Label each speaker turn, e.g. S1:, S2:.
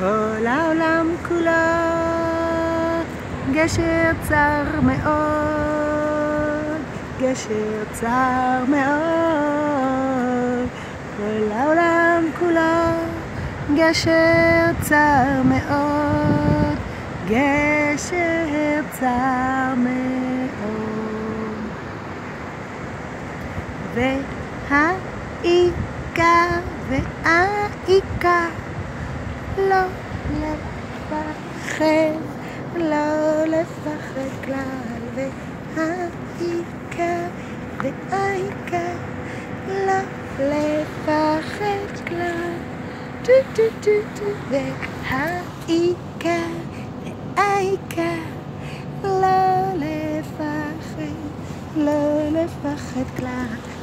S1: כל העולם כולו גשר צר מאוד, גשר צר מאוד. כל העולם כולו גשר צר מאוד, גשר צר מאוד. והעיקר והעיקר לא לפחד, לא לפחד כלל, והעיקר והעיקר לא לפחד כלל, טו טו טו טו, והעיקר והעיקר לא לפחד, לא לפחד כלל,